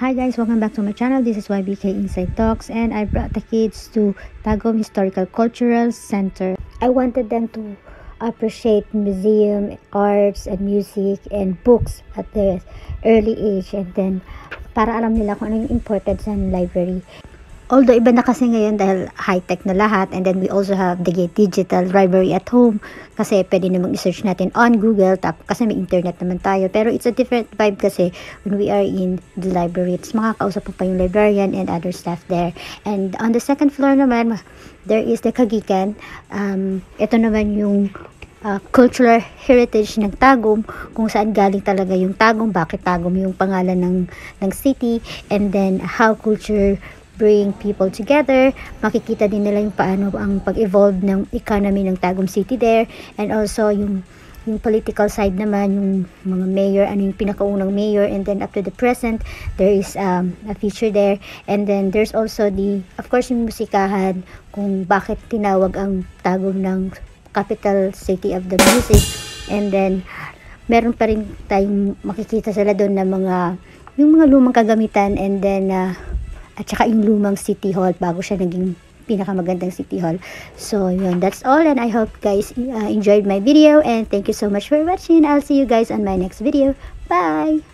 Hi guys, welcome back to my channel. This is YBK Inside Talks and I brought the kids to Tagum Historical Cultural Center. I wanted them to appreciate museum, arts, and music, and books at their early age and then para alam nila kung ano yung importance ng library. Although iba na kasi ngayon dahil high-tech na lahat and then we also have the digital library at home kasi pwede namang i-search natin on Google tap kasi may internet naman tayo. Pero it's a different vibe kasi when we are in the library it's makakausap pa yung librarian and other staff there. And on the second floor naman there is the Kagikan. Um, ito naman yung uh, cultural heritage ng Tagum kung saan galing talaga yung Tagum bakit Tagum yung pangalan ng ng city and then how culture bring people together. Makikita din nila yung paano ang pag-evolve ng economy ng Tagum City there and also yung yung political side naman, yung mga mayor, ano yung pinakaunang mayor, and then up to the present, there is um, a feature there. And then there's also the, of course, yung musikahan, kung bakit tinawag ang tagong ng capital city of the music. And then, meron pa rin tayong makikita sila doon na mga, yung mga lumang kagamitan, and then, uh, at saka yung lumang City Hall bago siya naging pinakamagandang City Hall. So, yun. That's all. And I hope guys uh, enjoyed my video. And thank you so much for watching. I'll see you guys on my next video. Bye!